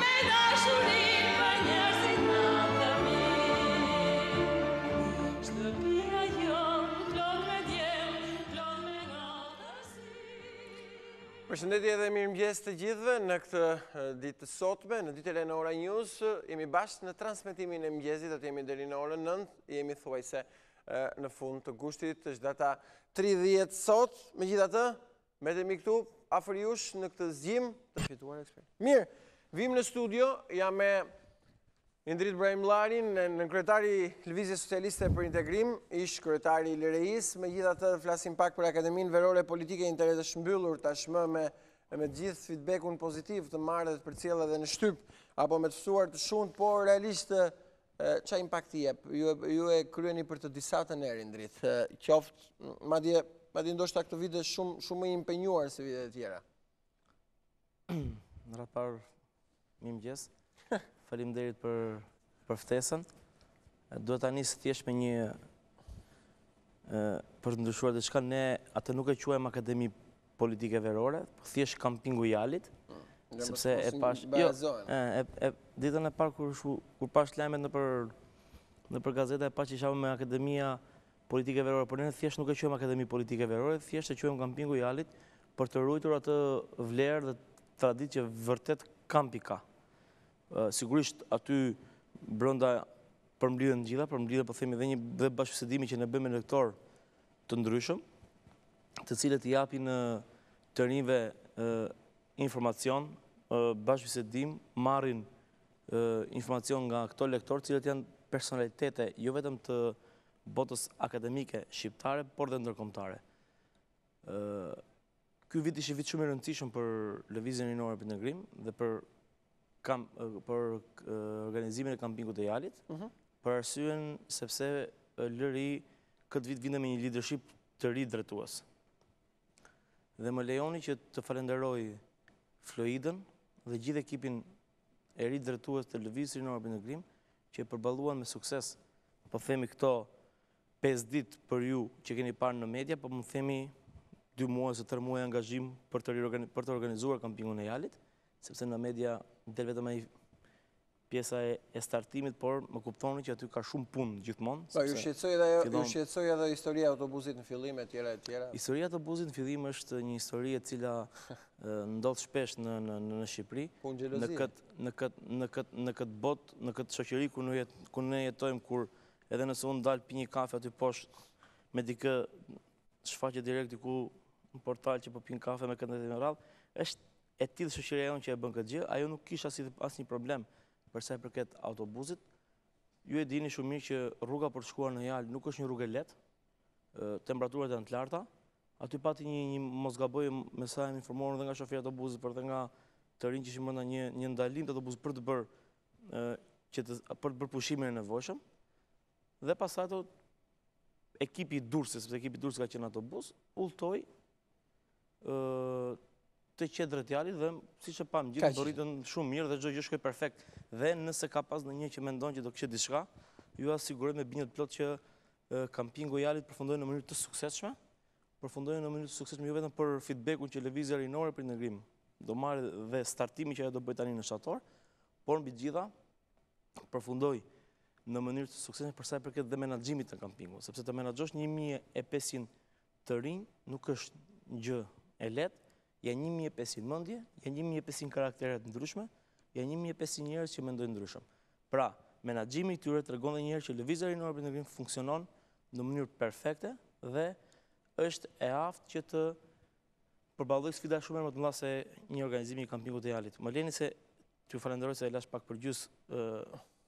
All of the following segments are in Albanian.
Me dashuri për njerëzit më të mirë Shtëpia jonë plot me diell plot me ngrohtësi. Përshëndetje dhe mirëmëngjes të gjithëve në këtë ditë të sotme, në Dita e Re në Ora News, jemi bashkë në transmetimin e mëngjesit, do të jemi deri në orën nëntë, jemi thuajse në fund të gushtit, është data tridhjetë sot, megjithatë, Mbertemi këtu, afër jush në këtë zgjim të ftuar ekspertë. Mirë, vijmë në studio, jam me Endrit Braimllarin, nënkryetar i Lëvizjes Socialiste për Integrim, ish kryetar i LRI-së, megjithatë flasim pak për Akademinë Verore Politike në tërësi është mbyllur, tashmë me të gjithë feedbackun pozitiv të marrë të përcjellë edhe në shtyp, apo me të ftuar të shumtë, por realisht Ça impakti jep? Ju e ju e kryeni për të disatën herë, Endrit. Qoftë, madje madje ndoshta këtë vit është shumë shumë më e impenjuar se vitet e tjera. Në radhë të parë, mirëmëngjes, faleminderit për, për ftesën. Duhet ta nis thjesht me një për të ndryshuar diçka, ne atë nuk e quajmë akademi politike verore, thjesht kampingu i Jalit, sepse e pashë... Jo, ditën e parë kur pashë lajmet nëpër nëpër gazeta e pashë që ishte me Akademia Politike Verore, por ne thjesht nuk e quajmë Akademi Politike Verore, thjesht e quajmë kampingu i Jalit për të ruajtur atë vlerë dhe traditë që vërtet kampi ka. Sigurisht aty brënda përmblidhen të gjitha, përmblidhen për po themi dhe një dhe bashkëbisedimi që ne bëjmë me lektorë të ndryshëm, të cilët i japin të rinjve informacion, bashkëbisedim, marrin informacion nga këto lektorë, të cilët janë personalitete jo vetëm të botës akademike shqiptare, por dhe ndërkombëtare. Ky vit ishte vit shumë i rëndësishëm për Lëvizjen Rinore për Integrim dhe për për organizimin e kampingut të Jalit, mhm. për arsyen sepse LRI këtë vit vinte me një leadership të ri drejtues. Dhe më lejoni që të falenderoj Floidën dhe gjithë ekipin e ri drejtues të Lëvizjes Rinore për Integrim, që e përballuan me sukses, po themi këto 5 ditë për ju që keni parë në media, po mund të themi 2 muaj ose 3 muaj angazhim për të organizuar kampingun e Jalit, Sepse në media del vetëm ajo pjesa e startimit, por më kuptoni që aty ka shumë punë gjithmonë. Pa, po, ju shqetësoi edhe, ju shqetësoi edhe historia e autobuzit në fillim e tjera e tjera. Historia e autobuzit në fillim është një histori e cila ndodh shpesh në, në, në Shqipëri. Punë xhelozie. Në këtë, në këtë, në këtë, në këtë botë, në këtë shoqëri ku ne jet, ku ne jetojmë, kur edhe nëse unë dal pi një kafe aty poshtë, me dikë shfaqet direkt diku në portal që po pin kafe me këtë radhë, është E tillë shoqëria jonë që e bën këtë gjë, ajo nuk kish asnjë problem për sa i përket autobuzit. Ju e dini shumë mirë që rruga për të shkuar në Jalë nuk është një rrugë e lehtë. Temperaturat janë të larta. Aty pati një një mos gaboj me sa jam informuar edhe nga shoferi i autobuzit, por edhe nga të rinjtë që ishin brenda një një ndalim të autobuzit për të bërë për të bërë pushimin e nevojshëm. Dhe pastaj ato ekipi i Durrësit, sepse ekipi i Durrësit ka qenë autobus, udhëtoi të qetë drejt Jalit dhe siç e pamë të gjithë arritën shumë mirë dhe gjithçka shkoi perfekt. Dhe nëse ka pas ndonjë që mendon që do kishte diçka, ju siguroj me bindje të plotë që kampingu i Jalit përfundoi në mënyrë të suksesshme, përfundoi në mënyrë të suksesshme jo jo vetëm për feedbackun që Lëvizja Rinore për Integrim, do marrë dhe startimi që ajo do bëjë tani në shtator, por mbi të gjitha përfundoi në mënyrë të suksesshme për sa i përket dhe menaxhimit të kampingut, sepse të menaxhosh 1500 të rinj nuk është gjë e lehtë, janë 1500 mendje, janë 1500 karaktere të ndryshme, janë 1500 njerëz që mendojnë ndryshëm. Pra, menaxhimi i tyre tregon edhe një herë që Lëvizja Rinore për Integrim funksionon në mënyrë perfekte dhe është e aftë që të Përballojë sfida shumë herë më të mëdha se një organizim i kampingut të Jalit. Më lejoni që t'ju falenderoj se e lashë pak përgjysmë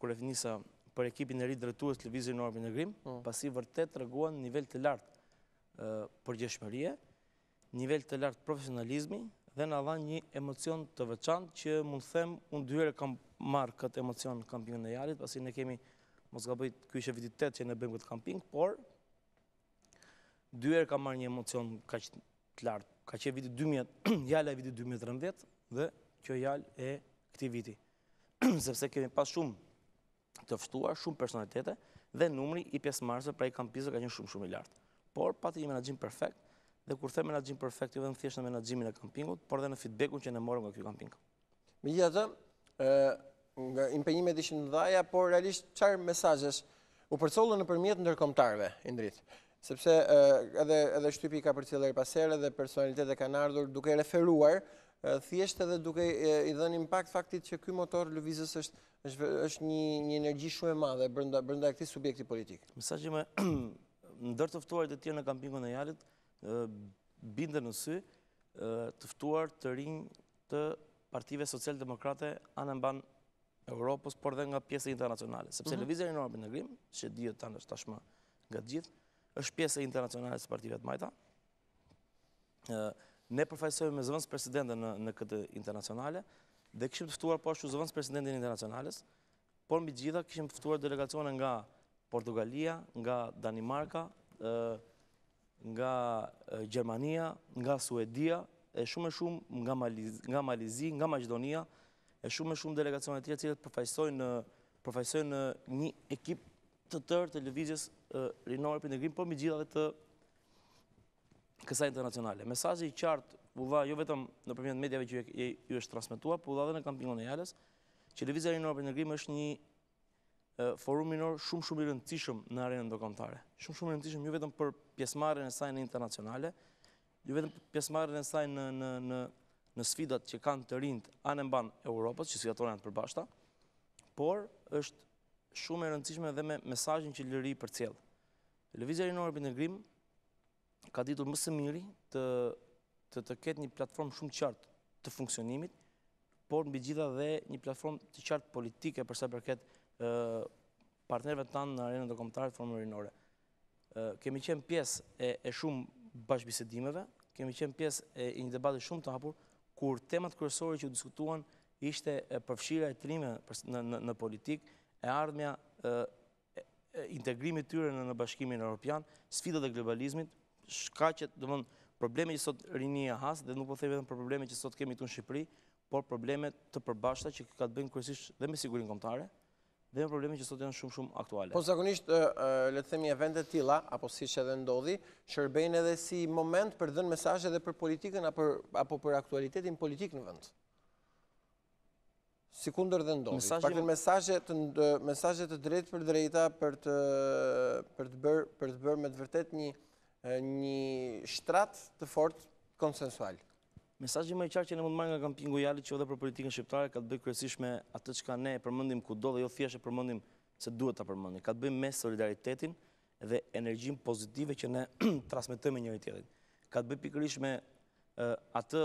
kur e nisa për ekipin e ri drejtues të Lëvizjes Rinore për Integrim, pasi vërtet treguan nivel të lartë përgjegjshmërie, nivel të lartë profesionalizmi dhe na dhanë një emocion të veçantë që mund të them unë dy herë e kam marrë këtë emocion në kampingun e Jalit, pasi ne kemi, mos gaboj, ky ishte viti i tetë që ne bëjmë këtë kamping, por Dy herë kam marrë një emocion kaq të lartë. Ka qenë viti 2000, Jala e vitit 2013 dhe kjo Jalë e këtij viti. Sepse kemi pas shumë të ftuar, shumë personalitete dhe numri i pjesëmarrësve pra i kampistëve ka qenë shumë shumë i lartë. Por pati një menaxhim perfekt dhe kur them menaxhim perfekt jo vetëm thjesht në menaxhimin e kampingut, por edhe në feedbackun që ne morëm nga ky kamping. Megjithatë, impenjimet ishin të mëdha, por realisht çfarë mesazhesh u përcollën nëpërmjet ndërkombëtarëve, Indrit. Sepse edhe shtypi i ka përcjellë herë pas here dhe personalitete kanë ardhur duke referuar, thjesht edhe duke i dhënë impakt faktit që ky motor lëvizës është një energji shumë e madhe brenda këtij subjekti politik. Mesazhi më ndër të ftuarit e tjerë në kampingun e Jalit, binte në sy, të ftuar të rinj të partive social-demokrate anembanë Europës, por dhe nga pjesë e Internacionales. Sepse mhm. Lëvizja Rinore për Integrim, siç dihet tashmë nga të gjithë, është pjesë e Internacionales së partive të majta. Ne përfaqësohemi me zëvendëspresidenten në këtë internacionale, dhe kishim të ftuar po ashtu zëvendëspresidentin e Internacionales, Por mbi të gjitha kishim ftuar delegacione nga Portugalia, nga Danimarka, nga Gjermania, nga Suedia, e shumë e shumë nga, Maliz, nga Malizi, nga Maqedonia, e shumë e shumë delegacione tjera cilat përfaqësojnë përfaqësojnë një ekip të tërë të lëvizjes rinore për integrim, por mbi gjitha dhe të kësaj internacionale. Mesazhi i qartë u dha jo vetëm nëpërmjet mediave që ju është transmetuar, por u dha edhe në kampingun e Jalës, Që Lëvizja Rinore për Integrim është një forum rinor shumë shumë i rëndësishëm në arenën ndërkombëtare. Shumë shumë i rëndësishëm jo vetëm për pjesëmarrjen e saj në internacionale, jo vetëm për pjesëmarrjen e saj në në në në sfidat që kanë të rinjtë anembanë Europës, që sfidat janë të përbashkëta, por është shumë e rëndësishme edhe me mesazhin që LRI përcjell. Lëvizja Rinore për Integrim ka ditur më së miri të të të ketë një platformë shumë qartë të funksionimit, por mbi gjitha dhe një platformë të qartë politike përsa përket partnerëve të tanë në arenën ndërkombëtare të forumeve rinore. Kemi qenë pjesë e shumë bashkëbisedimeve, kemi qenë pjesë e një debati shumë të hapur, kur temat kryesore që u diskutuan ishte përfshirja e të rinjve në politikë, e ardhmja e integrimit tyre në në Bashkimin Europian, sfidat e globalizmit, shkaqet, dhe mund, probleme që sot rinia has, dhe nuk po themi vetëm për probleme që sot kemi këtu në Shqipëri, por probleme të përbashkëta që kanë të bëjnë kryesisht dhe me sigurinë kombëtare, dhe me probleme që sot janë shumë shumë aktuale. Po zakonisht, le të themi evente të tilla, apo siç edhe ndodhi, shërbejnë edhe si moment për dhënë mesazhe dhe për politikën, apo për aktualitetin politik në vend? Sikundër dhe ndodhi. Paktën mesazhe të mesazhe të drejtpërdrejta për të për të bërë për të bërë me të vërtetë një një shtrat të fortë konsensual. Mesazhi më i qartë që ne mund të marrim nga kampingu i Jalës qoftë edhe për politikën shqiptare ka të bëjë kryesisht me atë çka ne e përmendim kudo dhe jo thjesht e përmendim se duhet ta përmendim. Ka të bëjë me solidaritetin dhe energjinë pozitive që ne transmetojmë me njëri-tjetrin. Ka të bëjë pikërisht me atë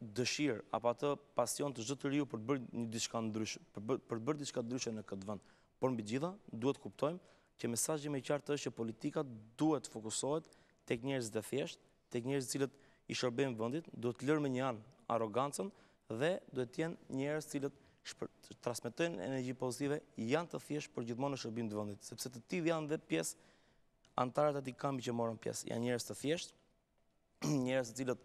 dëshirë apo atë pasion të çdo të riu për të bërë një diçka ndryshe, për, për të bërë diçka të ndryshe në këtë vend. Por mbi gjitha, duhet të kuptojmë që mesazhi më i qartë është që politika duhet të fokusohet tek njerëzit e thjeshtë, tek njerëzit të cilët i shërbejnë vendit, duhet të lërë në një anë arrogancën dhe duhet të jenë njerëz të të cilët transmetojnë energji pozitive, janë të thjeshtë por gjithmonë në shërbim të vendit, sepse të tillë janë dhe pjesë anëtarët e atij kampi që morën pjesë, janë njerëz të thjeshtë, njerëz të cilët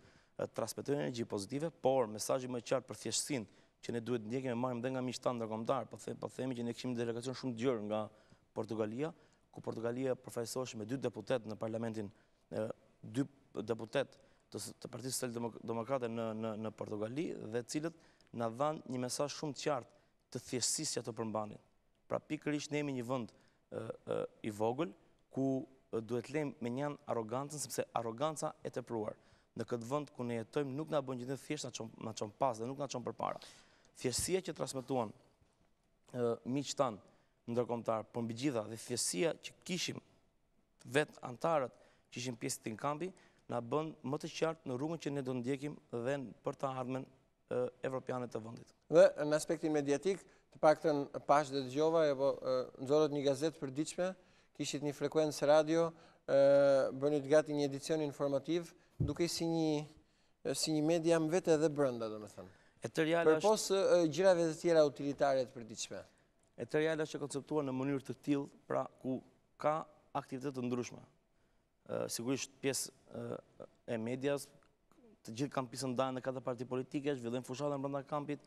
transmetojnë energji pozitive, por mesazhi më i qartë për thjeshtësinë që ne duhet të ndjekim e marrim dhe nga miqtë tanë ndërkombëtar, po them, po themi që ne kishim një delegacion shumë të gjerë nga Portugalia, ku Portugalia përfaqësohej me dy deputet në parlamentin, dy deputet të, të Partisë Socialdemokrate në në në Portugali dhe të cilët na dhanë një mesazh shumë të qartë të thjeshtësisë që ato përmbanin. Pra pikërisht ne jemi një vënd i vogël, ku duhet lëmë mënjanë arrogancën, sepse arroganca e tepruar në këtë vënd ku ne jetojmë, nuk na bën gjë, thjesht na çon pas dhe nuk na çon përpara. Thjeshtësia që transmetuan miqtë tanë ndërkombëtarë, por mbi të gjitha dhe thjeshtësia që kishim vetë anëtarët që ishim pjesë e tinkampit, na bën më të qartë në rrugën që ne do të ndjekim dhe për të ardhmen evropiane të vendit. Dhe në aspektin mediatik, të paktën pashë dhe dëgjova, apo nxorët një gazetë të përditshme, kishit një frekuencë radio, bënit gati një edicion informativ, dukej si një, si një media më vete edhe brënda, domethënë. E tëra është... Përpos gjërave të tjera utilitare të përditshme. E tëra është e konceptuar në mënyrë të tillë, pra ku ka aktivitete të ndryshme. Sigurisht pjesë e medias, të gjithë kampistët ndahen në katër parti politike, zhvillojnë fushatën brenda kampit,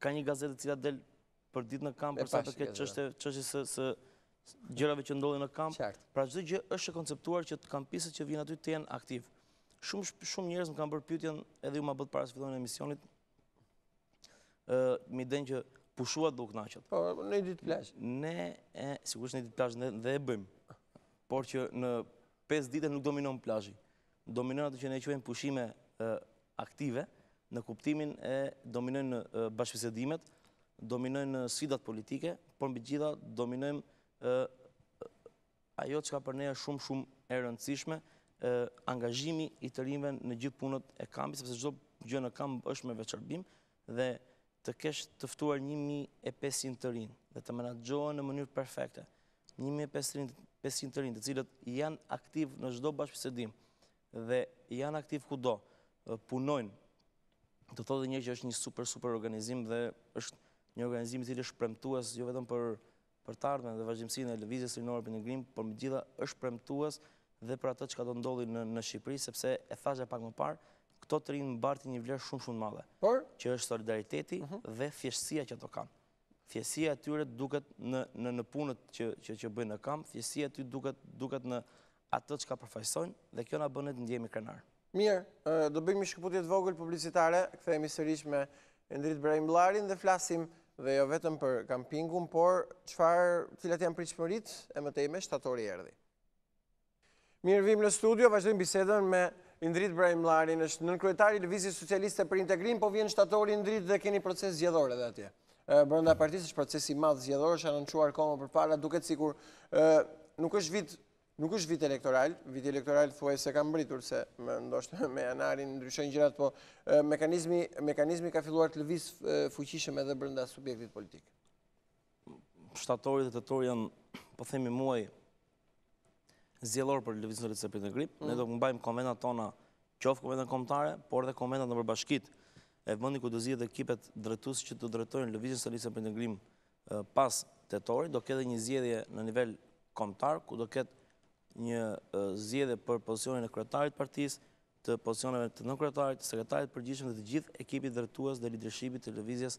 ka një gazetë e cila del përditë në kamp, për sa i përket çështjes së gjërave që ndodhin në kamp, pra çdo gjë është e konceptuar që kampistët që vijnë aty të jenë aktivë. Shumë njerëz më kanë bërë pyetjen edhe ju ma bëtë para se të fillonim emisionin, Me idenë që pushuat dhe u kënaqët. Po, një ditë plazh. Ne, sigurisht një ditë plazh dhe e bëjmë. Por që në 5 ditë nuk dominon plazhi. Dominojnë ato që ne quajmë pushime aktive, në kuptimin e dominojnë bashkëbisedimet, dominojnë sfidat politike, por mbi të gjitha dominojnë Ajo çka për ne është shumë shumë e rëndësishme, angazhimi i të rinjve në gjithë punët e kampit, sepse çdo gjë në kamp është me vetëshërbim dhe të kesh të ftuar 1500 të rinj dhe të menaxhohen në mënyrë perfekte. 1500 të rinj, të cilët janë aktivë në çdo bashkëbisedim dhe janë aktivë kudo, punojnë, do të thotë një që është një super super organizim dhe është një organizim i cili është premtues jo vetëm për për të ardhmen dhe vazhdimësinë e Lëvizjes Rinore për Integrim por mbi të gjitha është premtues dhe për atë çka do ndodhi në në Shqipëri sepse e thashë dhe pak më parë këto të rinj mbartin një vlerë shumë shumë të madhe por që është solidariteti dhe thjeshtësia që ato kanë thjeshtësia e tyre duket në në në punët që që që bëjnë në kamp thjeshtësia e tyre duket duket në atë çka përfaqësojnë dhe kjo na bën ne të ndjehemi krenarë. Mirë, do bëjmë një shkëputje të vogël publicitare, kthehemi sërish me Endrit Braimllarin dhe flasim dhe jo vetëm për kampingun, por çfarë, cilat janë pritshmëritë e mëtejme, shtatori erdhi. Mirë vijmë në studio, vazhdojmë bisedën me Endrit Braimllarin, është nënkryetari i Lëvizjes Socialiste për Integrim, po vjen shtatori Endrit dhe keni proces zgjedhor edhe atje. Brenda partisë është procesi i madh zgjedhor, është anonçuar kohë më përpara, duket sikur ë nuk është vit nuk është vit elektoral, viti elektoral thuajse ka mbërritur se më ndoshta me janarin ndryshojnë gjërat, po mekanizmi mekanizmi ka filluar të lëvizë fuqishëm edhe brenda subjektit politik. Shtatori dhe tetori janë, po themi muaj zgjedhor për Lëvizjen Socialiste për Integrim. Ne do të mbajmë konventat tona, qoftë konventat kombëtare, por edhe konventat nëpër bashkitë e vendit ku do zgjidhen ekipet drejtuese që do drejtojnë Lëvizjen Socialiste për Integrim pas tetorit, do ketë edhe një zgjedhje në nivel kombëtar ku do ketë një zgjedhje për pozicionin e kryetarit të partisë, të pozicioneve të nënkryetarit, të sekretarit të përgjithshëm dhe të gjithë ekipit drejtues dhe lidershipit të Lëvizjes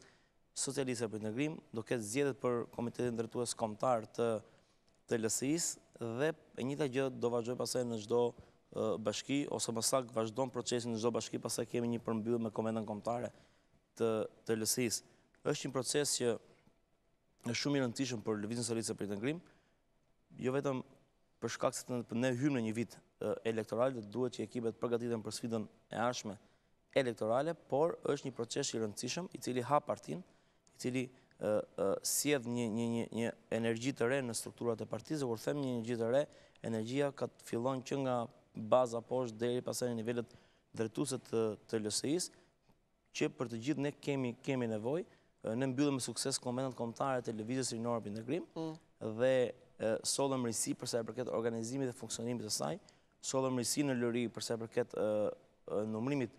Socialiste për Integrim, do ketë zgjedhjet për komitetin drejtues kombëtar të të LSI-së dhe e njëjta gjë do vazhdojë pastaj në çdo bashki ose më saktë vazhdon procesi në çdo bashki pastaj kemi një përmbyllje me Konventën Kombëtare të të LSI-së. Është një proces që është shumë i rëndësishëm për Lëvizjen Socialiste për Integrim, jo vetëm për shkak se ne hyjmë në një vit elektoral dhe duhet që ekipet të përgatiten për sfidën e ardhshme elektorale, por është një proces i rëndësishëm i cili hap partinë i cili sjell një një një një energji të re në strukturat e partisë, kur them një energji të re, energjia ka të fillon që nga baza poshtë deri pastaj në nivelet drejtuese të, të LSI-së, që për të gjithë ne kemi kemi nevojë, ne mbyllëm me sukses konventat kombëtare të Lëvizjes Rinore për Integrim mm. dhe sollëm risi për sa i përket organizimit dhe funksionimit të saj, sollëm risi në LRI për sa i përket numërimit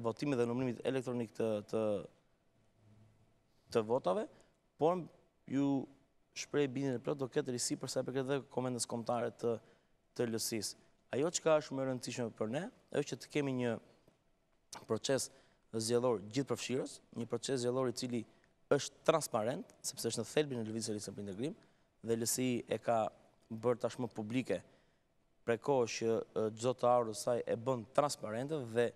votimit dhe numërimit elektronik të të të votave, por ju shprej bindjen e plotë do ketë risi për sa i përket dhe konventës kombëtare të të LSI-së. Ajo çka është më e rëndësishme për ne, është që të kemi një proces zgjedhor gjithëpërfshirës, një proces zgjedhor i cili është transparent, sepse është në thelbin e Lëvizjes Socialiste për Integrim dhe LSI e ka bërë tashmë publike prej kohësh që çdo të ardhur të saj e bën transparente dhe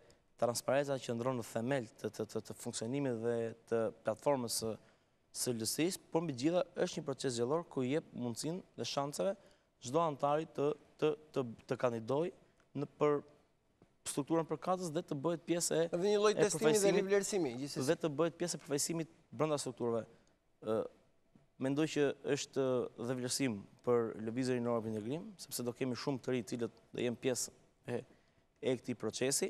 transparenca qëndron në themel të, të, të, të funksionimit dhe të platformës së, së LSI-së, por mbi të gjitha është një proces zgjedhor ku jep mundësinë dhe shanceve çdo anëtari të, të, të, të kandidojë nëpër strukturën përkatës dhe të bëhet pjesë e Dhe një lloj testimi dhe rivlerësimi, gjithsesi. Dhe të bëhet pjesë e përfaqësimit brenda strukturave. ë Mendoj që është dhe vlerësim për Lëvizjen Rinore për Integrim, sepse do kemi shumë të rinj të cilët do jenë pjesë e e këtij procesi,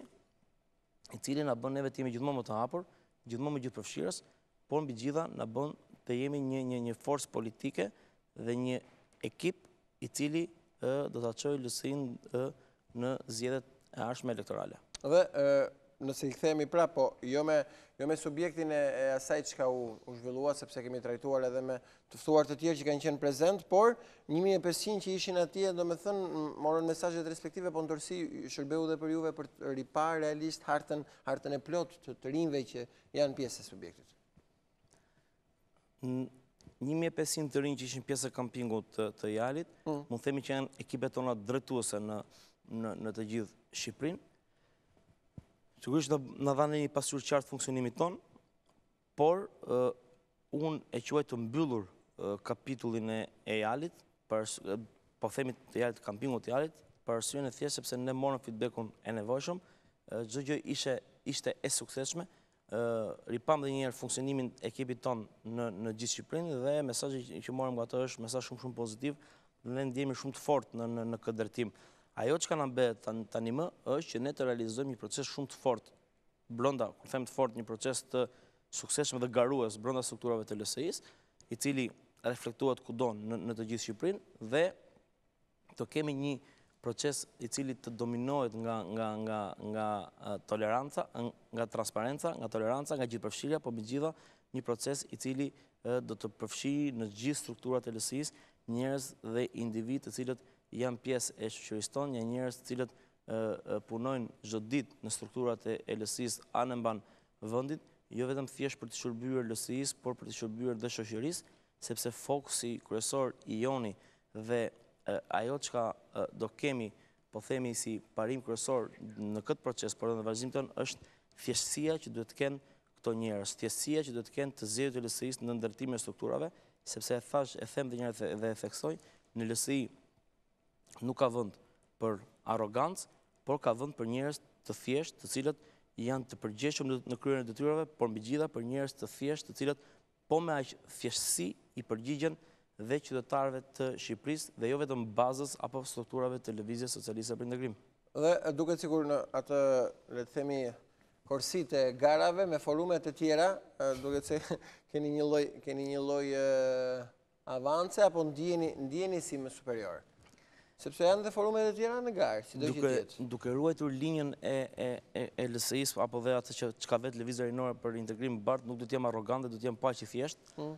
i cili na bën neve të jemi gjithmonë më të hapur, gjithmonë më gjithëpërfshirës, por mbi gjitha na bën të jemi një një një forcë politike dhe një ekip i cili ë do ta çojë LSI-në ë në zgjedhjet e ardhshme elektorale. Dhe ë nëse i kthehemi prapë, po jo me jo me subjektin e e asaj çka u u zhvillua, sepse kemi trajtuar edhe me të ftuar të tjerë që kanë qenë prezent, por një mijë e pesëqind që ishin atje, domethënë morën mesazhet respektive, po ndërkohë shërbeu dhe për juve për të riparë realisht hartën hartën e plotë të të rinjve që janë pjesë e subjektit. 1500 të rinj që ishin pjesë e kampingut të Jalit, mm. mund themi që janë ekipet tona drejtuese në, në, në të gjithë Shqipërinë. Sigurisht na, na dhanë një pasqyrë të qartë të funksionimit tonë, por uh, unë e quaj të mbyllur uh, kapitullin e, e Jalit, për, uh, po themi të Jalit, kampingut të Jalit, për arsyen e thjeshtë sepse ne morëm feedbackun e nevojshëm, çdo gjë ishte ishte e suksesshme, Ripamë dhe një herë funksionimin e ekipit tonë në, në gjithë Shqipërinë dhe mesazhi që morëm nga ta është mesazh shumë shumë pozitiv dhe ne ndihemi shumë të fortë në, në, në këtë drejtim. Ajo çka na mbetet tani më është që ne të realizojmë një proces shumë të fortë brenda, kur them të fortë, një proces të suksesshëm dhe garues brenda strukturave të LSI-së, i cili reflektohet kudo në, në të gjithë Shqipërinë dhe të kemi një proces i cili të dominohet nga nga nga nga toleranca, nga transparenca, nga toleranca, nga gjithëpërfshirja, por mbi gjitha një proces i cili do të përfshijë në gjithë strukturat e LSI-së njerëz dhe individë të cilët janë pjesë e shoqërisë tonë, janë njerëz të cilët punojnë çdo ditë në strukturat e LSI-së anembanë vendit, jo vetëm thjesht për t'i shërbyer LSI-së, por për t'i shërbyer dhe shoqërisë, sepse fokusi kryesor i joni dhe ajo çka do kemi po themi si parim kryesor në këtë proces por edhe në vazhdimin tonë është thjeshtësia që duhet të kenë këto njerëz, thjeshtësia që duhet të kenë të zgjedhurit e LSI-së në ndërtimin e strukturave, sepse e thashë, e them dhe një herë dhe e theksoj, në LSI nuk ka vend për arrogancë, por ka vend për njerëz të thjeshtë, të cilët janë të përgjegjshëm në kryerjen e detyrave, por mbi gjitha për njerëz të thjeshtë, të cilët Po me aq thjeshtësi i përgjigjen dhe qytetarëve të Shqipërisë dhe jo vetëm bazës apo strukturave të Lëvizjes Socialiste për Integrim. Dhe duket sikur në atë, le të themi, korsitë e garave me forumet e tjera, duket se keni një lloj, keni një lloj avancë apo ndjeni ndjeni si më superior. Sepse janë dhe forumet e tjera në garë, sido që të jetë. Duke ruajtur linjën e e e e LSI-s apo dhe atë që çka vetë Lëvizja Rinore për Integrim bart, nuk do të jem arrogant dhe do të jem pak i thjeshtë. Ëh, mm.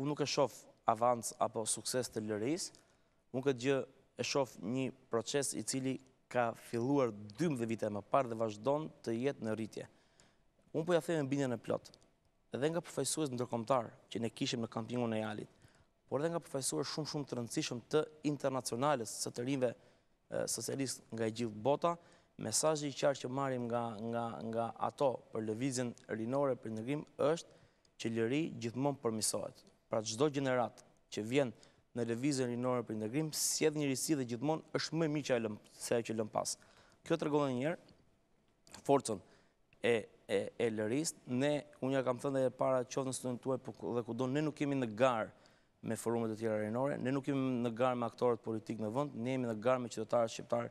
unë nuk e shoh avancë apo sukses të LRI-s. Unë këtë gjë e shoh një proces i cili ka filluar 12 vite më parë dhe vazhdon të jetë në rritje. Unë po jua them me bindje të plotë. edhe nga përfaqësues ndërkombëtarë që ne kishim në kampingun e Jalit, por dhe nga përfaqësues shumë shumë të rëndësishëm të Internacionales së të Rinjve Socialistë nga e gjithë bota, mesazhi i qartë që marrim nga nga nga ato për Lëvizjen Rinore për Integrim është që LRI gjithmonë përmirësohet. Pra çdo gjeneratë që vjen në Lëvizjen Rinore për Integrim sjell një risi dhe gjithmonë është më e mirë që ajo lëmë se ajo që lëmë pas. Kjo tregon edhe një herë forcën e e LRI-së, ne, unë jua kam thënë edhe përpara qoftë në studion tuaj po dhe kudo, ne nuk jemi në garë me forumet e tjera rinore, ne nuk jemi në garë me aktorët politikë në vënd, ne jemi në garë me qytetarët shqiptarë,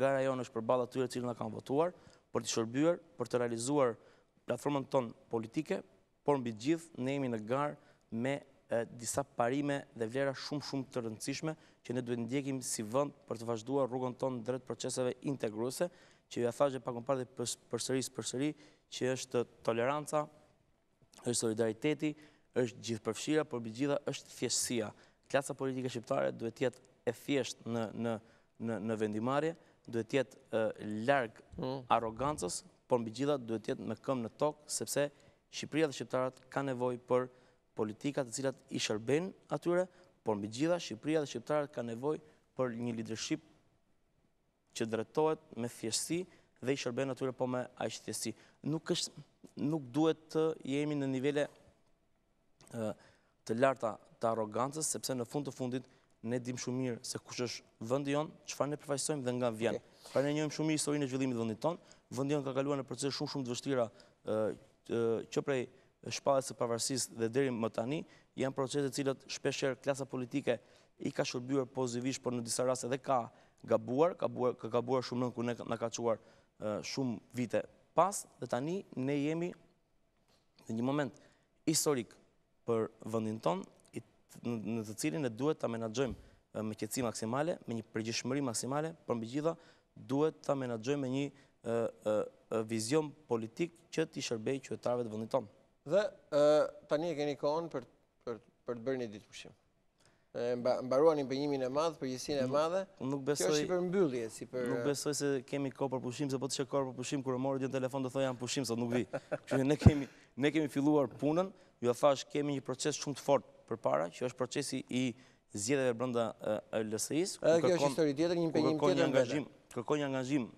gara jonë është përballë atyre të cilët na kanë votuar, për t'i shërbyer, për të realizuar platformën tonë politike, por mbi të gjitha ne jemi në garë me disa parime dhe vlera shumë shumë të rëndësishme që ne duhet ndjekim si vend për të vazhduar rrugën tonë drejt proceseve integruese që jua thashë pak më parë dhe e përsëris përsëri që është toleranca, është solidariteti, është gjithëpërfshirja, por mbi gjitha është thjeshtësia. Klasa politike shqiptare duhet të jetë e thjeshtë në në në vendimmarrje, duhet të jetë larg arrogancës, por mbi të gjitha duhet të jetë me këmbë në tokë, sepse Shqipëria dhe shqiptarët kanë nevojë për politika të cilat i shërbejnë atyre, por mbi të gjitha Shqipëria dhe shqiptarët kanë nevojë për një lidership që drejtohet me thjeshtësi dhe i shërben atyre po me aq thjeshtësi. Nuk është nuk duhet të jemi në nivele të larta të arrogancës, sepse në fund të fundit ne dimë shumë mirë se kush është vendi jonë, çfarë ne përfaqësojmë dhe nga vjen. Pra ne njohim shumë mirë historinë e zhvillimit të vendit tonë. Vendi jonë ka kaluar në procese shumë shumë të vështira që prej shpalljes së pavarësisë dhe deri më tani, janë procese të cilat shpesh herë klasa politike i ka shërbyer pozitivisht, por në disa raste edhe ka gabuar, ka gabuar shumë aty ku ne na ka çuar shumë vite pas dhe tani ne jemi në një moment historik për vëndin tonë, të cilin ne duhet ta menaxhojmë me qetësi maksimale, me një përgjegjshmëri maksimale, por mbi gjitha duhet ta menaxhojmë me një vizion politik që t'i shërbejë qytetarëve të vëndit tonë. Dhe tani e keni kohën për të bërë një ditë pushim. Mbaruan impenjimin e madh, përgjegjësinë e madhe, kjo është si për mbyllje, si për... Nuk besoj se kemi kohë për pushim, se po të qe kohë për pushim, kur më more në telefon do thoja jam pushim, sot nuk vij. Kështu ne kemi, ne kemi filluar punën, jua thashë kemi një proces shumë të fortë përpara, që është procesi i zgjedhjeve brenda LSI-së. Kjo është histori tjetër, një impenjim tjetër në vete. Kërkon një angazhim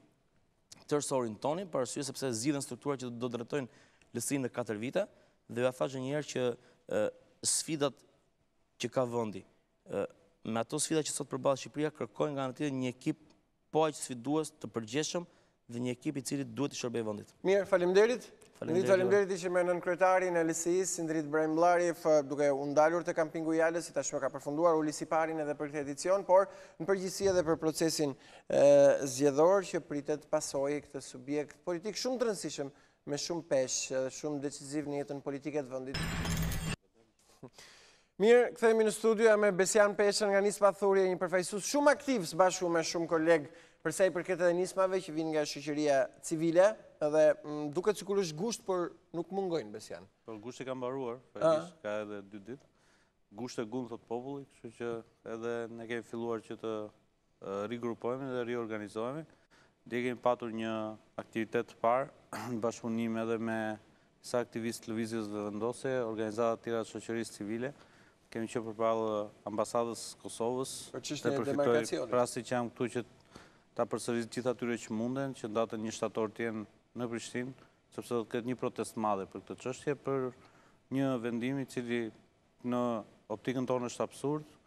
tërësor tonin, për arsye sepse zgjidhen strukturat që do të drejtojnë LSI-në në 4 vite, dhe jua thashë njëherë që sfidat që ka vendi, me ato sfida që sot përballet Shqipëria, kërkojnë nga ne të jetë një ekip po aq sfidues, të përgjegjshëm dhe një ekip i cili duhet t'i shërbejë vendit. Mirë, faleminderit, Faleminderit. Faleminderit ishim me nënkryetarin e LSI-së, zotin Endrit Braimllari, duke u ndalur te kampingu i Jalës, që tashmë ka përfunduar uli siparin edhe për këtë edicion, por në përgjithësi edhe për procesin zgjedhor që pritet të pasojë këtë subjekt politik shumë të rëndësishëm, me shumë peshë, shumë deciziv në jetën politike të vendit. Mirë, kthehemi në studio me Besian Peshën nga Nisma Thurje, një përfaqësues shumë aktiv së bashku me shumë kolegë, përsa i përket edhe nismave që vijnë nga shoqëria civile, edhe mm, duket sikur është gusht, por nuk mungojnë, Besian. Por gushti ka mbaruar, faktikisht, ka edhe dy ditë. Gusht e gunë, thotë populli, kështu që edhe ne kemi filluar që të rigrupohemi dhe riorganizohemi. Dje kemi patur një aktivitet të parë në bashkëpunim edhe me disa aktivistë të lëvizjes Vetëvendosje, organizata të tjera të shoqërisë civile. Kemi qenë përballë ambasadës së Kosovës. Për çështën e demarkacionit. Rasti që jam këtu që t'ua përsëris gjithë atyre që munden, që në datën një shtator të jenë në Prishtinë, sepse do të ketë një protestë të madhe për këtë çështje, për një vendim i cili në optikën tonë është absurd,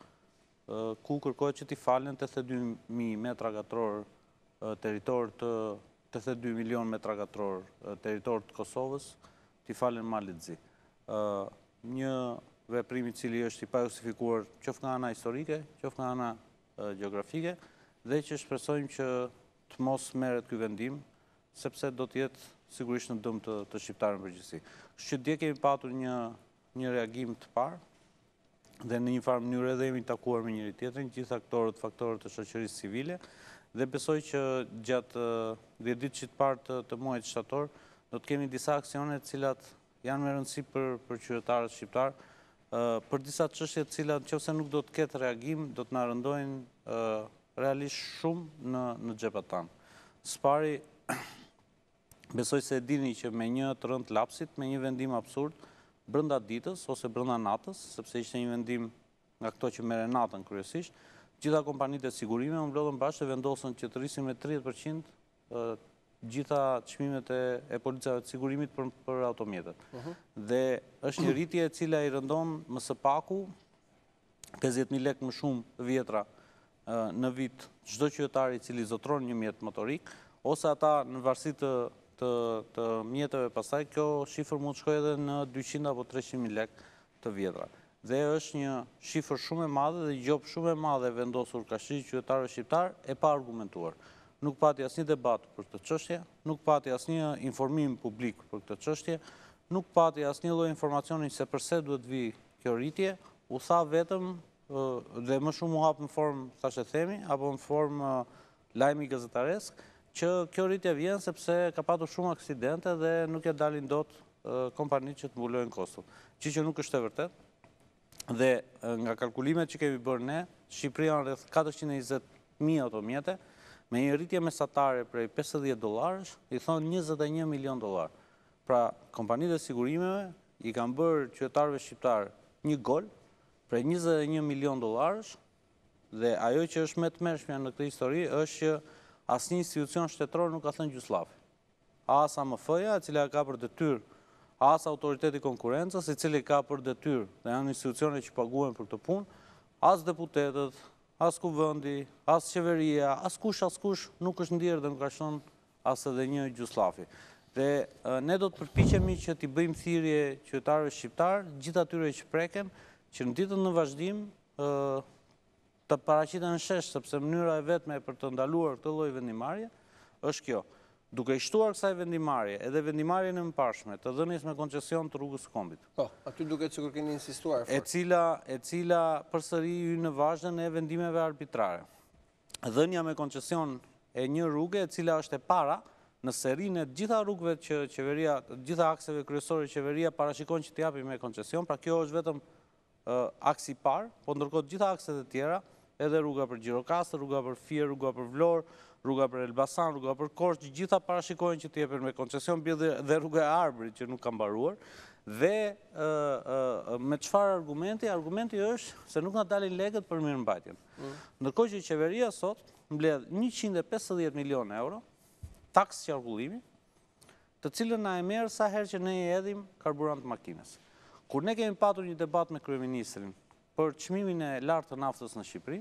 ku kërkohet që t'i falen tetëdhjetë e dy mijë metra katrorë territor të tetëdhjetë e dy milionë metra katrorë territor të Kosovës, t'i falen Malit të Zi. Një veprim i cili është i pajustifikuar qoftë nga ana historike, qoftë nga ana gjeografike dhe që shpresojmë që të mos merret ky vendim, sepse do të jetë sigurisht në dëm të shqiptarëve në përgjithësi. Kështu që dje kemi patur një një reagim të parë, dhe në një farë mënyrë edhe jemi takuar me njëri-tjetrin, gjithë aktorët, faktorët e shoqërisë civile, dhe besoj që gjatë dhjetëditëshit të parë të muajit shtator, do të kemi disa aksione të cilat janë me rëndësi për, për qytetarët shqiptarë, për disa çështje të cilat në qoftë se nuk do të ketë reagim, do të na rëndojnë realisht shumë në, në xhepat tanë. Së pari, Besoj se e dini që me një të rënë të lapsit, me një vendim absurd, brenda ditës ose brenda natës, sepse ishte një vendim nga këto që merren natën kryesisht, të gjitha kompanitë e sigurimeve u mblodhën bashkë e vendosën që të rrisin me 30% gjitha çmimet e policave të sigurimit për automjetet. Mhm. Dhe është një rritje e cila i rëndon më së paku pesëdhjetë mijë lekë më shumë të vjetra në vit çdo qytetar i cili zotëron një mjet motorik, ose ata në varësi të të të mjeteve pastaj kjo shifër mund të shkojë edhe në 200 apo 300 mijë lekë të vjetra. Dhe është një shifër shumë e madhe dhe gjobë shumë e madhe e vendosur karshi qytetarëve shqiptarë e paargumentuar. Nuk pati asnjë debat për këtë çështje, nuk pati asnjë informim publik për këtë çështje, nuk pati asnjë lloj informacioni se përse duhet vi kjo rritje, u tha vetëm dhe më shumë u hap në formë thashethemi apo në formë lajmi gazetaresk që kjo rritje vjen sepse ka patur shumë aksidente dhe nuk ia dalin dot kompanitë që të mbulojnë kostot. Gjë që nuk është e vërtetë, dhe nga kalkulimet që kemi bërë ne, Shqipëria në rreth 420.000 automjete, me një rritje mesatare prej 50 dollarësh, i thonë 21 milion dollarë. Pra, kompanitë e sigurimeve I kanë bërë qytetarëve shqiptarë një gol prej njëzet e një milionë dollarësh dhe ajo që është më e tmerrshmja në këtë histori është që asnjë institucion shtetëror nuk ka thënë gjysllaf. As AMF-ja, e cila ka për detyrë, as autoriteti i konkurrencës, i cili ka për detyrë dhe janë institucione që paguhen për këtë punë, as deputetët, as kuvendi, as qeveria, askush, askush nuk është ndier dhe nuk ka thënë as edhe një gjysllafi. Dhe ne do të përpiqemi që t'i bëjmë thirrje qytetarëve shqiptarë, gjithë atyre që preken, që në ditët në vazhdim të paraqiten në shesh, sepse mënyra e vetme për të ndaluar këtë lloj vendimmarrje është kjo. Duke i shtuar kësaj vendimmarrje, edhe vendimmarrjen e mëparshme të dhënies me koncesion të Rrugës së Kombit. Po, aty duket sikur keni insistuar fort. E cila, e cila përsëri hyn në vazhdën e vendimeve arbitrare. dhënia me koncesion e një rrugë e cila është e para në serinë e gjitha rrugëve që qeveria, gjitha akseve kryesore që qeveria parashikon që t'japë me koncesion, pra kjo është vetëm aksi i parë, po ndërkohë gjitha akset e tjera, edhe rruga për Gjirokastër, rruga për Fier, rruga për Vlorë, rruga për Elbasan, rruga për Korçë, gjitha parashikohen që t'jepen me koncesion, biles dhe rruga e Arbrit që nuk ka mbaruar, dhe me çfarë argumenti, argumenti është se nuk na dalin lekët për mirëmbajtjen. Ndërkohë që qeveria sot mbledh njëqind e pesëdhjetë milionë euro taksë qarkullimi, të cilën na e merr sa herë që ne i hedhim karburant makinës. Kur ne kemi patur një debat me kryeministrin për çmimin e lartë të naftës në Shqipëri,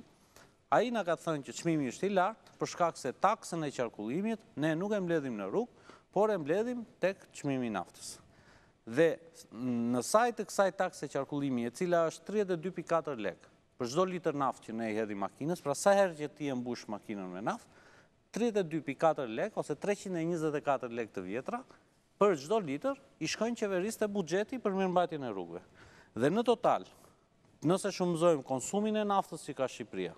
ai na ka thënë që çmimi është i lartë për shkak se taksën e qarkullimit ne nuk e mbledhim në rrugë, por e mbledhim tek çmimi i naftës. Dhe në sajë të kësaj takse qarkullimi, e cila është 32.4 lekë, Për çdo litër naftë që ne i hedhim makinës, pra sa herë që ti e mbush makinën me naftë, tridhjetë e dy pikë katër lekë ose treqind e njëzet e katër lekë të vjetra për çdo litër i shkojnë qeverisë te buxheti për mirëmbajtjen e rrugëve. Dhe në total, nëse shumëzojmë konsumin e naftës që ka Shqipëria,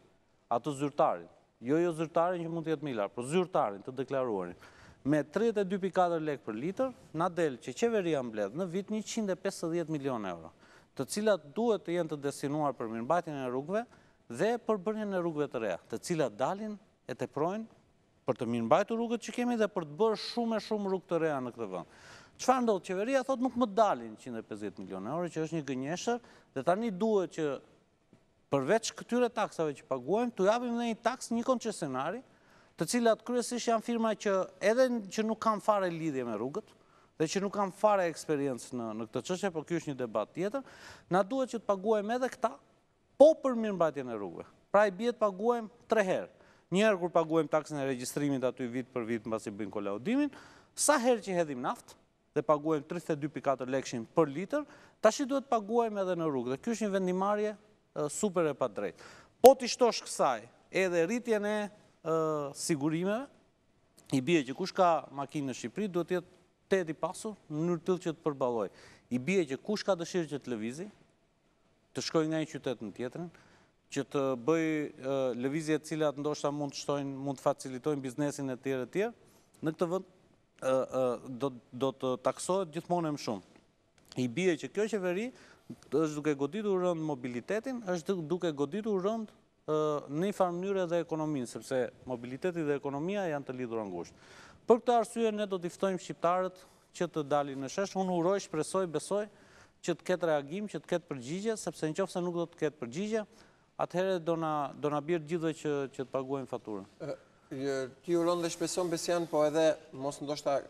atë zyrtarin, Jo jo zyrtarin që mund të jetë më i lartë, por zyrtarin të deklaruarin. Me tridhjetë e dy pikë katër lekë për litër, na del që qeveria mbledh në vit njëqind e pesëdhjetë milionë euro, të cilat duhet të jenë të destinuar për mirëmbajtjen e rrugëve dhe për bërjen e rrugëve të reja, të cilat dalin e teprojnë për të mirëmbajtur rrugët që kemi dhe për të bërë shumë e shumë rrugë të reja në këtë vend. Çfarë ndodh? Qeveria thotë nuk më dalin njëqind e pesëdhjetë milionë euro, që është një gënjeshtër dhe tani duhet që Përveç këtyre taksave që paguajmë, t'u japim dhe një taksë një koncesionari, të cilat kryesisht janë firma që edhe që nuk kanë fare lidhje me rrugët, dhe që nuk kanë fare eksperiencë në, në këtë çështje, por ky është një debat tjetër, na duhet që të paguajmë edhe këta, po për mirëmbajtjen e rrugëve. Pra i bie të paguajmë tre herë. Një herë kur paguajmë taksën e regjistrimit aty vit për vit mbasi bëjmë kolaudimin, sa herë që hedhim naftë, dhe paguajmë tridhjetë e dy pikë katër lekëshin për litër, tashi duhet të paguajmë edhe në rrugë dhe ky është një vendimmarrje super e padrejtë. Po t'i shtosh kësaj edhe rritjen e sigurimeve, i bie që kush ka makinë në Shqipëri duhet të jetë tepër i pasur në mënyrë të tillë që të përballojë. I bie që kush ka dëshirë që të lëvizi, të shkojë nga një qytet në tjetrin, që të bëjë lëvizje të cilat ndoshta mund të shtojnë, mund të facilitojnë biznesin e tjerë e tjerë, në këtë vënd do të taksohet gjithmonë e më shumë. I bie që kjo qeveri është duke goditur rënd mobilitetin, është duke goditur rënd në një farë mënyre edhe ekonominë, sepse mobiliteti dhe ekonomia janë të lidhura ngushtë. Për këtë arsye, ne do t'i ftojmë shqiptarët që të dalin në shesh. Unë uroj, shpresoj, besoj që të ketë reagim, që të ketë përgjigje, sepse në qoftë se nuk do të ketë përgjigje, atëherë do na bjerë të gjithëve që të paguajmë faturën. Ti uron dhe shpreson Besian, po edhe mos ndoshta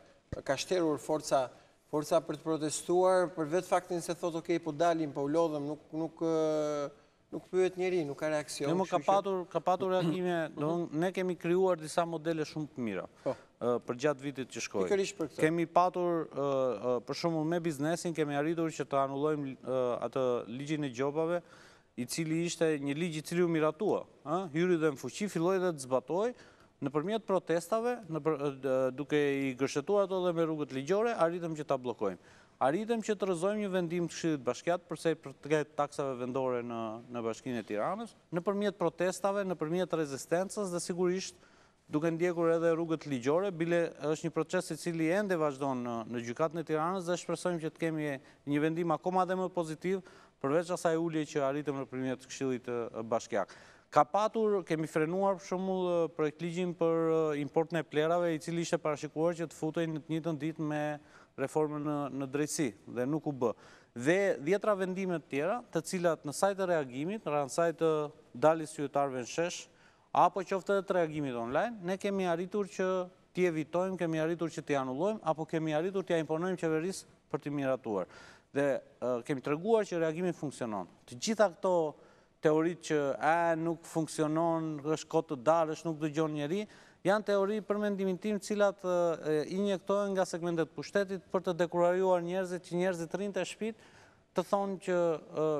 ka shterur forca për të protestuar, për vetë faktin se thotë, okej, po dalim, po u lodhëm, nuk... Nuk pyet njeri, nuk ka reaksion. Jo, më ka patur, ka patur reagime, ne kemi krijuar disa modele shumë të mira. Po. Përgjatë vitit që shkoi. Pikërisht për këtë. Kemi patur për shembull me biznesin kemi arritur që ta anulojmë atë ligjin e gjobave, i cili ishte një ligj i cili u miratua, ë, hyri dhe në fuqi, filloi dhe të zbatohej nëpërmjet protestave, duke i gërshetuar ato dhe me rrugët ligjore, arritëm që ta bllokojmë. Arritëm që të rrëzojmë një vendim të Këshillit Bashkiak për sa i përket taksave vendore në në Bashkinë e Tiranës, nëpërmjet protestave, nëpërmjet rezistencës dhe sigurisht duke ndjekur edhe rrugët ligjore, bile është një proces i cili ende vazhdon në në Gjykatën e Tiranës dhe shpresojmë që të kemi një vendim akoma dhe më pozitiv, përveç asaj ulje që arritëm nëpërmjet Këshillit Bashkiak. Ka patur, kemi frenuar për shembull projektligjin për importin e plehrave, i cili ishte parashikuar që të futej në të njëjtën ditë me reformën në në drejtësi dhe nuk u bë. Dhe dhjetra vendime të tjera, të cilat në sajë të reagimit, në sajë të daljes së qytetarëve në shesh, apo qoftë edhe të reagimit online, ne kemi arritur që t'i evitojmë, kemi arritur që t'i anullojmë, apo kemi arritur t'ia imponojmë qeverisë për t'i miratuar. Dhe kemi treguar që reagimi funksionon. Të gjitha këto Teoritë që e nuk funksionon, është kot të dalësh, nuk dëgjon njeri, janë teori për mendimin tim të cilat injektohen nga segmentet e pushtetit për të dekurajuar njerëzit që njerëzit të rrinë te shpitë të thonë që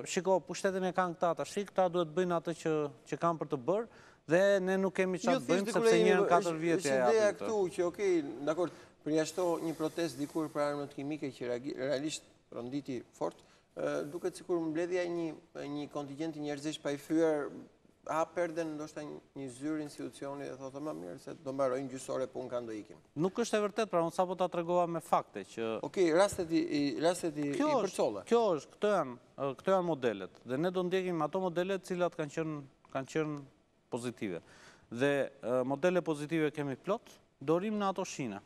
shiko pushtetin e kanë këta tashi, këta duhet të bëjnë atë që që kanë për të bërë dhe ne nuk kemi çfarë të bëjmë sepse një herë në katër vjet ia japim. Ideja këtu që ok, dakord, përjashto një protestë dikur për armët kimike që realisht tronditi fort, Duket sikur mbledhja e një e një kontingjenti njerëzish pa i fyer hap perden ndoshta një zyrë institucioni dhe thotë më mirë se do mbarojnë gjysmë ore punë kanë do ikin. Nuk është e vërtetë, pra unë sapo ta tregova me fakte që Okej, rastet i i rastet i i përcolla. Kjo është, këto janë këto janë modelet dhe ne do ndjekim ato modele të cilat kanë qenë kanë qenë pozitive. Dhe modele pozitive kemi plot, do rrimë në ato shina.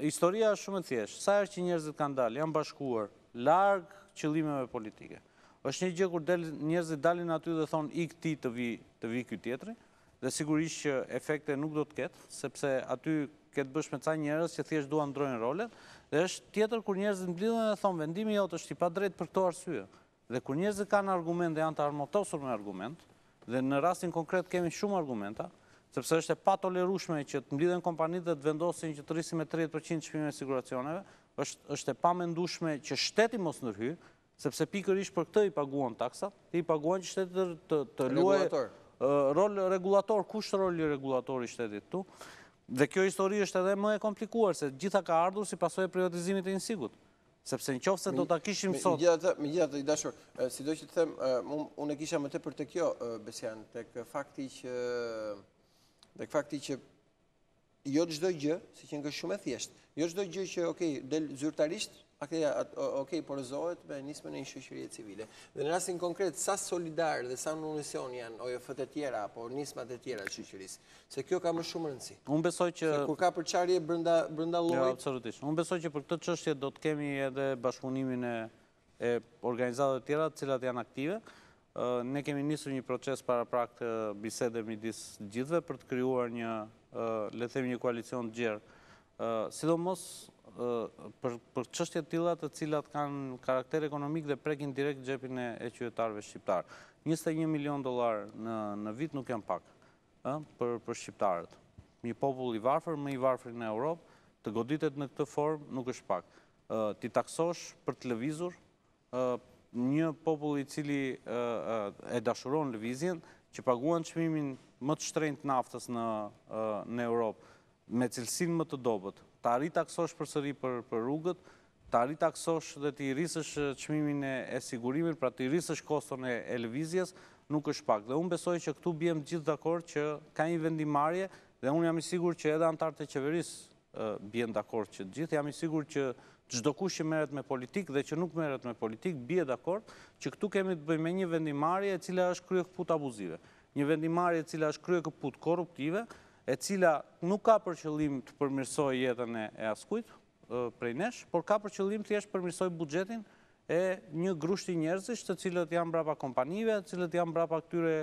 Historia është shumë e thjeshtë. Sa herë që njerëzit kanë dalë, janë bashkuar larg qëllimeve politike. Është një gjë kur del njerëzit dalin aty dhe thonë ik ti të vi të vi ky tjetri, dhe sigurisht që efekte nuk do të ketë, sepse aty ke të bësh me ca njerëz që thjesht duan të ndërrojnë rolet, dhe është tjetër kur njerëzit mblidhen dhe thonë vendimi jot është i padrejtë për këto arsye. Dhe kur njerëzit kanë argument dhe janë të armotosur me argument, dhe në rastin konkret kemi shumë argumenta, sepse është e patolerueshme që të mblidhen kompanitë dhe të vendosin që të rrisin me tridhjetë për qind çmimin e siguracioneve, është është e pamendueshme që shteti mos ndërhyjë, sepse pikërisht për këtë i paguan taksat, i paguan që shteti të të luajë rol rregullator, ku është roli rregullator i shtetit këtu? Dhe kjo histori është edhe më e komplikuar, se e gjitha ka ardhur si pasojë e privatizimit të INSIG-ut. Sepse në qoftë se do ta kishim sot... Megjithatë, megjithatë i dashur, sido që të them, unë e kisha më tepër tek kjo, Besian, tek fakti që tek fakti që jo çdo gjë, si që është shumë e thjeshtë. Jo çdo gjë që, ok, del zyrtarisht, atëherë ja, ok, kurorëzohet me nismën e një shoqërie civile. Dhe në rastin konkret, sa solidar dhe sa në unison janë OJF-të e tjera, apo nismat e tjera të shoqërisë. Se kjo ka më shumë rëndësi. Unë besoj që... Se kur ka përçarje brenda, brenda llojit... Jo, absolutisht. Unë besoj që për këtë çështje do të kemi edhe bashkëpunimin e, e organizatave të tjera, të cilat janë aktive. Ne kemi nisur një proces paraprak bisede midis të gjithëve për të krijuar një, le të themi një koalicion të gjerë. Sidomos për, për çështje të tilla të cilat kanë karakter ekonomik dhe prekin direkt xhepin e, e qytetarëve shqiptarë. 21 milion dolarë në, në vit nuk janë pak. ë për për shqiptarët. Një popull i varfër, më i varfri në Europë, të goditet në këtë formë nuk është pak. ë T'i taksosh për të lëvizur, ë një popull i cili ë ë e dashuron lëvizjen, që paguan çmimin më të shtrenjtë të naftës në ë në Europë, me cilësinë më të dobët, ta ritaksosh përsëri për për rrugët, ta ritaksosh dhe t'i rrisësh çmimin e e sigurimit, pra t'i rrisësh koston e e lëvizjes, nuk është pak. Dhe unë besoj që këtu biem të gjithë dakord që ka një vendimmarrje dhe unë jam i sigurt që edhe anëtarët e qeverisë ë bien dakord që të gjithë, jam i sigurt që çdokush që merret me politikë dhe që nuk merret me politikë bie dakord që këtu kemi të bëjmë me një vendimmarrje e cila është kryekëputë abuzive, një vendimmarrje e cila është kryekëputë korruptive e cila nuk ka për qëllim të përmirësojë jetën e askujt prej nesh, por ka për qëllim thjesht të përmirësojë buxhetin e një grushti njerëzish të cilët janë mbrapa kompanive, të cilët janë mbrapa këtyre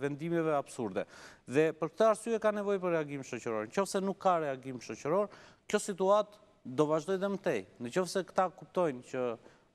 vendimeve absurde. Dhe për këtë arsye ka nevojë për reagim shoqëror. Në qoftë se nuk ka reagim shoqëror, kjo situatë do vazhdojë dhe më tej. Në qoftë se këta kuptojnë që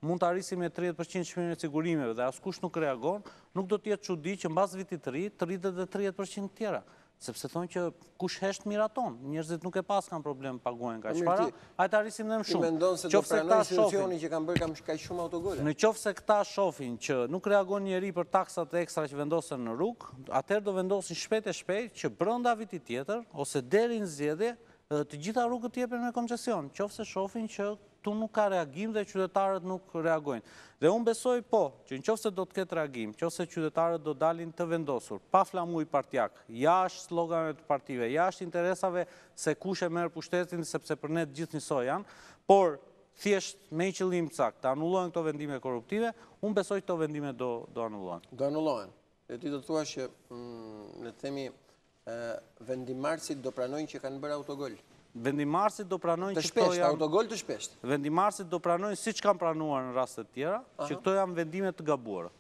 mund ta rrisim me tridhjetë për qind çmimin e sigurimeve dhe askush nuk reagon, nuk do të jetë çudi që mbas vitit të ri të rritet dhe tridhjetë për qind të tjera. Sepse thonë që kush hesht miraton, njerëzit nuk e paskan problem të paguajnë kaq para, hajde ta rrisim dhe më shumë. Ti mendon se do pranojë situacioni që kanë bërë kaq shumë autogola? Në qoftë se këta shofin që nuk reagon njeri për taksat ekstra që vendosen në rrugë, atëherë do vendosin shpejt e shpejt që brenda vitit tjetër ose deri në zgjedhje të gjitha rrugët të jepen me koncesion, në qoftë se shofin që Këtu nuk ka reagim dhe qytetarët nuk reagojnë. Dhe unë besoj po, që në qoftë se do të ketë reagim, në qoftë se qytetarët do dalin të vendosur, pa flamuj partiakë, jashtë sloganeve të partive, jashtë interesave se kush e merr pushtetin, sepse për ne të gjithë njësoj janë, por thjesht me një qëllim të saktë, të anullohen këto vendime korruptive, unë besoj këto vendime do anullohen. Do anullohen. Dhe ti do të thuash që, le të themi, Vendimmarrësit do pranojnë që kanë bërë autogol. Vendimmarrësit do pranojnë që këto janë... Të shpeshtë, autogol të shpeshtë. Vendimmarrësit do pranojnë siç kanë pranuar në raste të tjera, që këto janë vendime të gabuara.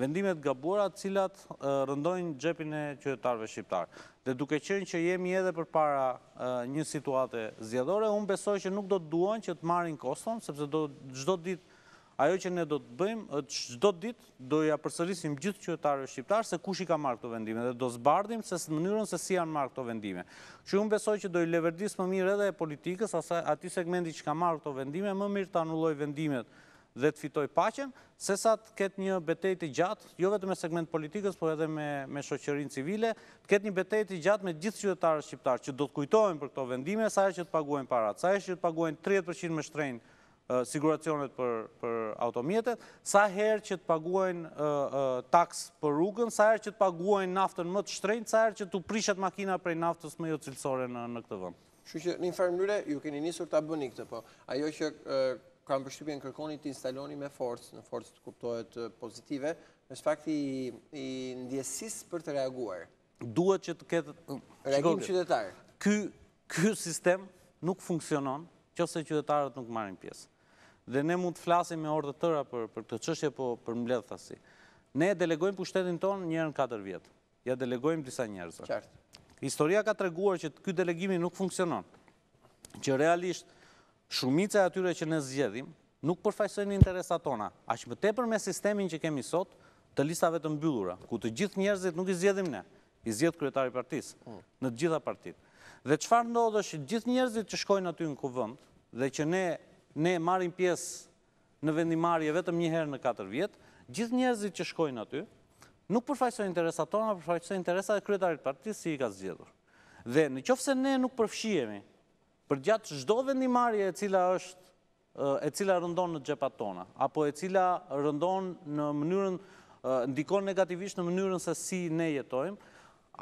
Vendime të gabuara të cilat rëndojnë xhepin e qytetarëve shqiptarë. Dhe duke qenë që jemi edhe përpara një situate zgjedhore, unë besoj që nuk do të duan që të marrin koston, sepse do çdo ditë Ajo që ne do të bëjmë është çdo ditë do ia përsërisim gjithë qytetarëve shqiptarë se kush i ka marrë këto vendime dhe do zbardhim se mënyrën se si janë marrë këto vendime. Kështu që unë besoj që do i leverdisë më mirë edhe politikës, asaj atij segmenti që ka marrë këto vendime, më mirë të anullojë vendimet dhe të fitojë paqen, sesa të ketë një betejë të gjatë, jo vetëm me segment politikës, por edhe me me shoqërinë civile, të ketë një betejë të gjatë me të gjithë qytetarët shqiptarë që do të kujtohen për këto vendime, sa herë që të paguajnë paratë, sa herë që të paguajnë tridhjetë për qind më shtrenjtë siguracionet për automjetet, sa herë që të paguajnë taksë për rrugën, sa herë që të paguajnë naftën më të shtrenjtë, sa herë që t'u prishet makina prej naftës më jo cilësore në këtë vënd. Kështu që, në një farë mënyre, ju keni nisur ta bëni këtë, po ajo që kam përshtypjen kërkoni të instaloni me forcë, në forcë të kuptohet pozitive, është fakti i ndjesisë për të reaguar. duhet që të ketë reagim qytetar. Ky ky sistem nuk funksionon qoftë se qytetarët nuk marrin pjesë. Dhe ne mund të flasim me orë të tëra për për këtë çështje, po përmbledhtazi. Ne e delegojmë pushtetin tonë një herë në katër vjet. Ia delegojmë disa njerëzve. Qartë. Historia ka treguar që ky delegimi nuk funksionon. që realisht shumica e atyre që ne zgjedhim nuk përfaqësojnë interesat tona, aq më tepër me sistemin që kemi sot të listave të mbyllura, ku të gjithë njerëzit nuk i zgjedhim ne, i zgjedh kryetari i partisë, mm. në të gjitha partitë. Dhe çfarë ndodh është që gjithë njerëzit që shkojnë aty në kuvend dhe që ne ne marrim pjesë në vendimmarrje vetëm një herë në 4 vjet, gjithë njerëzit që shkojnë aty nuk përfaqësojnë interesat tona, përfaqësojnë interesat e kryetarit të partisë që i ka zgjedhur. Dhe në qoftë se ne nuk përfshihemi përgjatë çdo vendimmarrje e cila është e cila rëndon në xhepat tona, apo e cila rëndon në mënyrën ndikon negativisht në mënyrën se si ne jetojmë,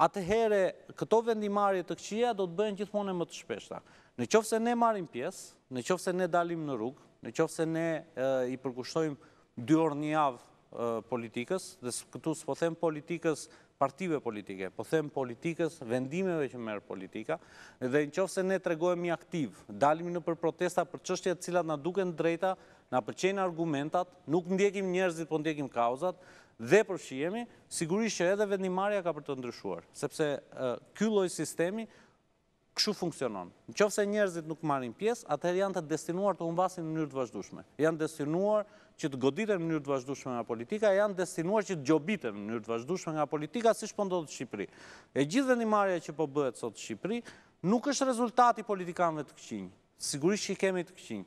atëhere këto vendimmarrje të këqija do të bëhen gjithmonë e më të shpeshta. Në qoftë se ne marrim pjesë, në qoftë se ne dalim në rrugë, në qoftë se ne i përkushtojmë Dy orë një javë politikës, dhe këtu s'po them politikës partive politike, po them politikës vendimeve që merr politika, dhe në qoftë se ne tregohemi aktivë, dalim nëpër protesta për çështje të cilat na duken të drejta, na pëlqejnë argumentat, nuk ndjekim njerëzit, po ndjekim kauzat, dhe përfshihemi, sigurisht që edhe vendimmarrja ka për të ndryshuar, sepse ky lloj sistemi Kështu funksionon. Në qoftë se njerëzit nuk marrin pjesë, atëherë janë të destinuar të humbasin në mënyrë të vazhdueshme. Janë destinuar që të goditen në mënyrë të vazhdueshme nga politika, janë destinuar që të gjobiten në mënyrë të vazhdueshme nga politika, siç po ndodh në Shqipëri. E gjithë vendimmarrja që po bëhet sot në Shqipëri nuk është rezultat i politikanëve të këqinj. Sigurisht që i kemi të këqinj.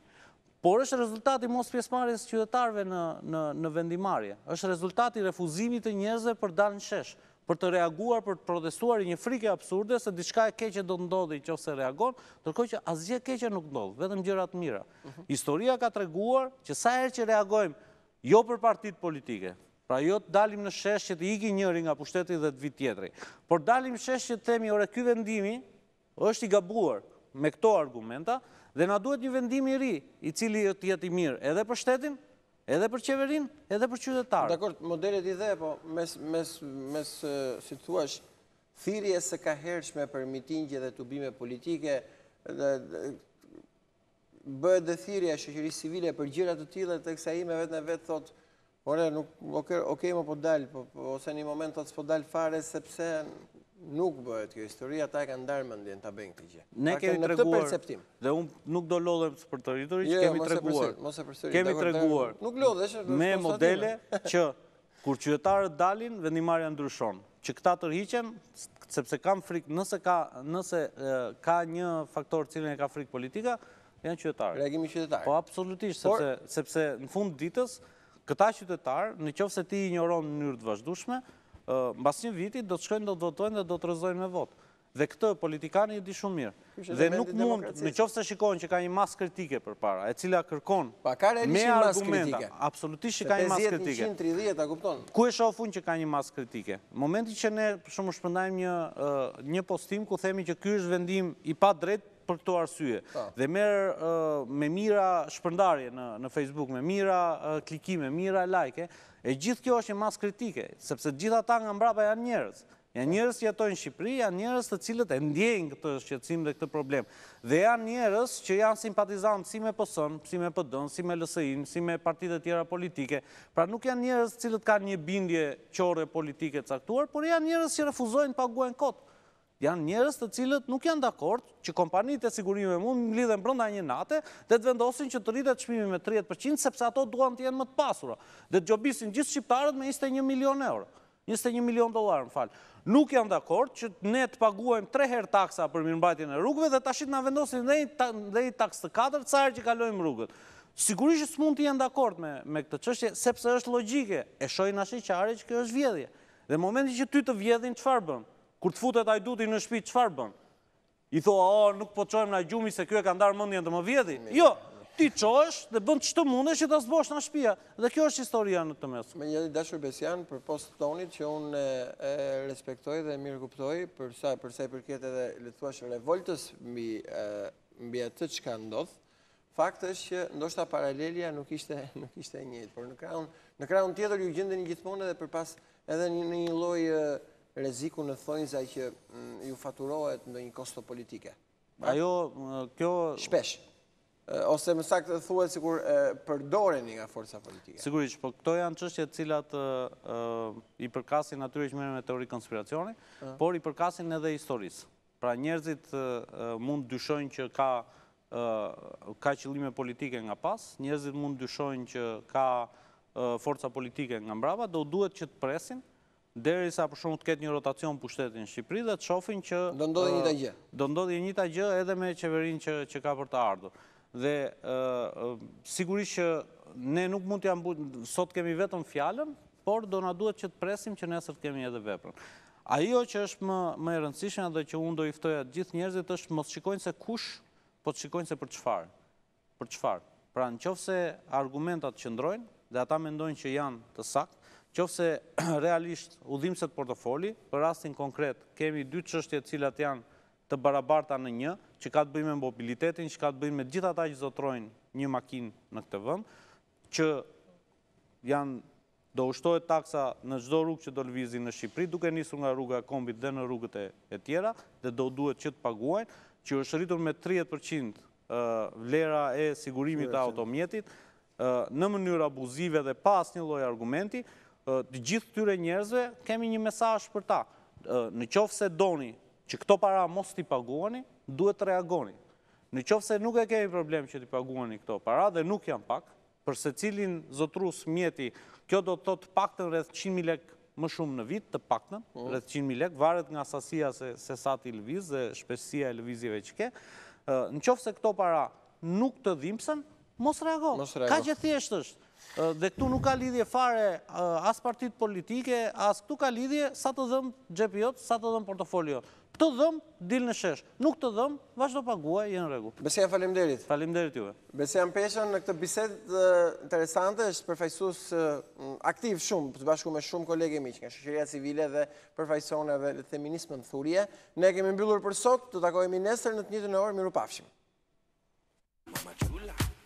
Por është rezultat i mospjesëmarrjes së qytetarëve në në në vendimmarrje. Është rezultat i refuzimit të njerëzve për të dalë në shesh, për të reaguar, për të protestuar i një frike absurde se diçka e keqe do të ndodhi qoftë se reagon, ndërkohë që asgjë e keqe nuk ndodh, vetëm gjëra të mira. Mhm. Historia ka treguar që sa herë që reagojmë jo për partitë politike, Pra jo të dalim në shesh që të iki njëri nga pushteti dhe të vijë tjetri. Por dalim shesh që të themi, ore, ky vendimi Është i gabuar me këto argumenta dhe na duhet një vendim i ri, i cili të jetë i mirë edhe për shtetin, edhe për qeverinë, edhe për qytetarët. Dakord, modelet i dhe, po mes, mes, mes, si të thuash, thirrjes së kahershme për mitingje dhe tubime politike, bëhet dhe thirrja e shoqërisë civile për gjëra të tilla, teksa i me vetë në vete thotë, Ore nuk ok më po dal po, po ose në një moment thotë s'po dal fare sepse nuk bëhet kjo histori, ata e kanë ndarë mendjen ta bëjnë këtë gjë. Ne pra kemi treguar perceptim. Dhe un nuk do lodhem për të rritur, jo, jo, kemi treguar. Mos e përsëri. Kemi treguar. Nuk lodhesh, është me modele që kur qytetarët dalin, vendimarrja ndryshon. Që këta tërhiqen sepse kanë frikë, nëse ka nëse ka një faktor të cilin e ka frikë politika, Janë qytetarët. Reagimi qytetar. Po absolutisht, sepse, sepse në fund të ditës, këta qytetarë, në qoftë se ti i injoron në mënyrë të vazhdushme, mbas një viti do të shkojnë, do të votojnë dhe do të rrëzojnë me votë. Dhe këtë politikani e di shumë mirë. Dhe nuk mund, në qoftë se shikon që ka një masë kritike përpara, e cila kërkon me argumenta. Absolutisht që ka një masë kritike. Ku e shof unë që ka një masë kritike? Momenti që ne shpërndajmë një postim, ku themi që ky është vendim i padrejtë, për këto arsye. Dhe merr me mijëra shpërndarje në Facebook, me mijëra klikime, mijëra like, e gjithë kjo është një masë kritike, sepse gjithë ata nga mbrapa janë njerëz. Janë njerëz që jetojnë në Shqipëri, janë njerëz të cilët e ndjejnë këtë shqetësim dhe këtë problem. Dhe janë njerëz që janë simpatizantë si me PS-në, si me PD-në, si me LSI-në, si me partitë e tjera politike. Pra nuk janë njerëz të cilët kanë një bindje qorre politike të caktuar, por janë njerëz që refuzojnë të paguajnë kot. Janë njerëz të cilët nuk janë dakord që kompanitë e sigurimeve mund të mblidhen brenda një nate dhe të vendosin që të rritet çmimi me tridhjetë për qind sepse ato duan të jenë më të pasura dhe të gjobisin gjithë shqiptarët me njëzet e një milionë euro, njëzet e një milionë dollarë, më fal. Nuk janë dakord që ne të paguajmë tre herë taksa për mirëmbajtjen e rrugëve dhe tashti na vendosin dhe një dhe një taksë të katërt sa herë që kalojmë rrugët. Sigurisht që s'mund të jenë dakord me me këtë çështje sepse është logjike, e shohin ashiqare që kjo është vjedhje. Dhe në momentin që ty të vjedhin çfarë bën? Kur të futet hajduti në shpi çfarë bën? I thua, "O, nuk po çohem nga gjumi se ky e ka ndarë mendjen të më vjedhi." Jo, ti çohesh dhe bën ç'të mundesh që ta zbosh nga shpia. Dhe kjo është historia në këtë mes. Me njëherë i dashur Besian për postonit që unë e respektoj dhe e mirëkuptoj për sa i përket edhe le të thuash revoltës mbi mbi atë çka ndodh, Fakt është që ndoshta paralelja nuk ishte e njëjtë, por në krahun tjetër ju gjendeni gjithmonë edhe përpas edhe në një, një lloj rreziku në thonjza që mm, ju faturohet ndonjë kosto politike. Pra, Ajo kjo shpesh ose më saktë thuhet sikur përdoreni nga forca politike. Sigurisht, po këto janë çështje të cilat i përkasin atyre që merren me teori konspiracioni, por i përkasin edhe historisë. Pra njerëzit mund të dyshojnë që ka ka qëllime politike nga pas, njerëzit mund të dyshojnë që ka forca politike nga mbrapa, do u duhet që të presin derisa për shembull të ketë një rotacion pushteti në Shqipëri dhe të shofin që... Do ndodhë e njëjta gjë. Do ndodhë e njëjta gjë edhe me qeverinë që, që ka për të ardhur. Dhe sigurisht që ne nuk mund të jam... Sot kemi vetëm fjallën, por do na duhet që të presim që nesër të kemi edhe veprën. Ajo që është më e rëndësishmja dhe që unë do i ftoja të gjithë njerëzit është mos shikojnë se kush, po të shikojnë se për çfarë. Për çfarë. Pra në qoftë se argumentat qëndrojnë dhe ata mendojnë që janë të saktë, në qoftë se realisht u dhimbset portofoli, për rastin konkret kemi dy çështje të cilat janë të barabarta në një, që ka të bëjë me mobilitetin, që ka të bëjë me të gjithë ata që zotërojnë një makinë në këtë vend, që janë Do u shtohet taksa në çdo rrugë që do lëvizin në Shqipëri, duke nisur nga Rruga e Kombit dhe në rrugët e tjera dhe do duhet që të paguajnë, që është rritur me tridhjetë për qind vlera e sigurimit të automjetit, në mënyrë abuzive dhe pa asnjë lloj argumenti, të gjithë këtyre njerëzve kemi një mesazh për ta, në qoftë se doni që këto para mos t'i paguani, duhet të reagoni. Në qoftë se nuk e keni problem që t'i paguani këto para dhe nuk janë pak, Për secilin zotërues mjeti, kjo do të thotë të paktën rreth qind mijë lekë më shumë në vit, të paktën, rreth qind mijë lekë, varet nga sasia se sa ti lëviz dhe shpeshtësia e lëvizjeve që ke. Në qoftë se këto para nuk të dhimbsen, mos reago. Kaq e thjeshtë është. Dhe këtu nuk ka lidhje fare as partitë politike, as këtu ka lidhje sa të dhëmb xhepi jot, sa të dhëmb portofoli jot. Të dhëmb, dil në shesh. Nuk të dhëmb, vazhdo paguaj, je në rregull. Besian faleminderit. Faleminderit juve. Besian Peshën në këtë bisedë interesante, është përfaqësues aktiv shumë, së bashku me shumë kolegë e miq nga shoqëria civile dhe përfaqëson edhe le të themi nismën Thurje. Ne kemi mbyllur për sot, të takohemi nesër në të njëjtën orë, mirupafshim.